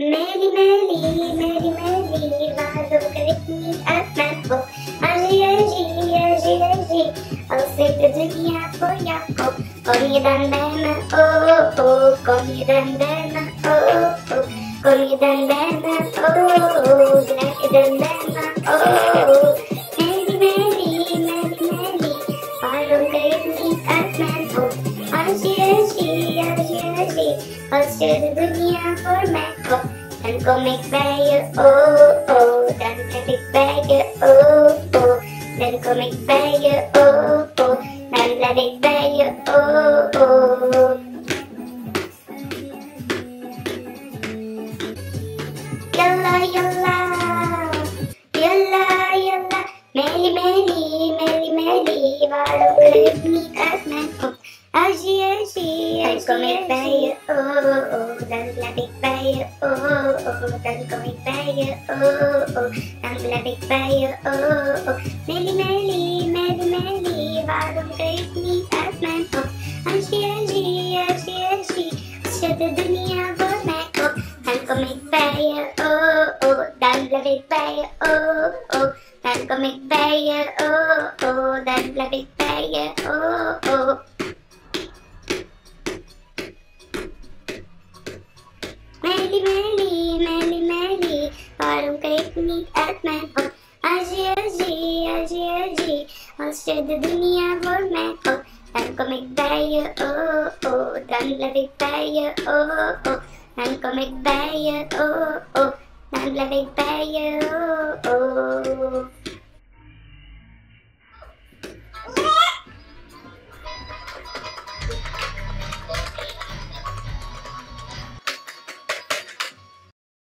Mary, Mary, Mary, Mary, why don't you wake me up, my book? Aji, aji, aji, aji, I'll save the dunya for Jacob. Kom jedan vän, oh, oh, kom jedan vän, oh, oh, kom jedan vän, oh, oh. oh. Als je de dunia voor mij? Koopt. Dan kom ik bij je, oh oh, dan blijf ik bij je, oh oh. Dan kom ik bij je, oh oh, dan blijf ik bij je, oh oh. Yalla yalla, yalla yalla, Melly Melly, Melly Melly, waarom blijf niet uit dan kom ik bij je, oh oh, dan blijf ik bij je, oh oh, dan kom ik bij je, oh oh, dan blijf ik bij je, oh oh. Melly Melly, Melly Melly, waarom ik niet uit mijn kop? Agie, agie, agie, agie, als je de dunia voor mij koopt, dan kom ik bij je, oh oh, dan blijf ik bij je, oh oh. Dan kom ik bij je, oh oh, dan blijf ik bij je, oh oh. Melly, Melly, Melly, Melly, waarom kijk je niet uit mijn kop? Agie, agie, agie, agie, als je de dunia voor mij koopt, dan kom ik bij je, oh oh, dan blijf ik bij je, oh oh, dan kom ik bij je, oh oh, dan blijf ik bij je, oh oh.